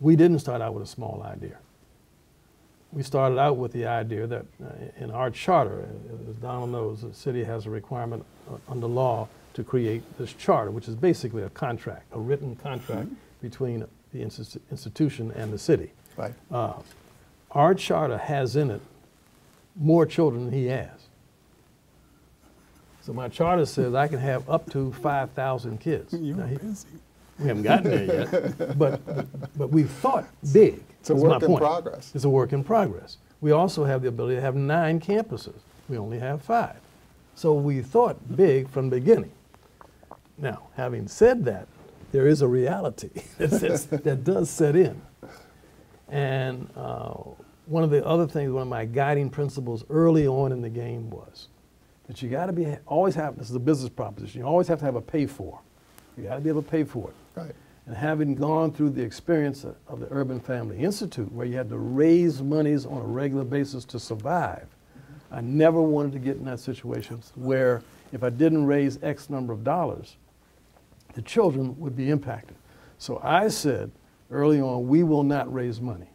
we didn't start out with a small idea. We started out with the idea that uh, in our charter, uh, as Donald knows, the city has a requirement uh, under law to create this charter, which is basically a contract, a written contract between the insti- institution and the city. Right. Uh, our charter has in it more children than he has. So my charter says I can have up to 5,000 kids. You Now, he- busy. We haven't gotten there yet, but, but we've thought big. It's a work in point. progress. It's a work in progress. We also have the ability to have nine campuses. We only have five. So we thought big from the beginning. Now, having said that, there is a reality that, sets, that does set in. And uh, one of the other things, one of my guiding principles early on in the game was that you got to be always have this is a business proposition. You always have to have a pay for. You got to be able to pay for it. Right. And having gone through the experience of the Urban Family Institute, where you had to raise monies on a regular basis to survive, I never wanted to get in that situation where if I didn't raise X number of dollars, the children would be impacted. So I said early on, we will not raise money.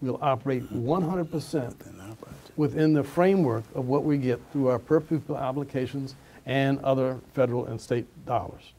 We'll operate 100% within the framework of what we get through our per pupil applications and other federal and state dollars.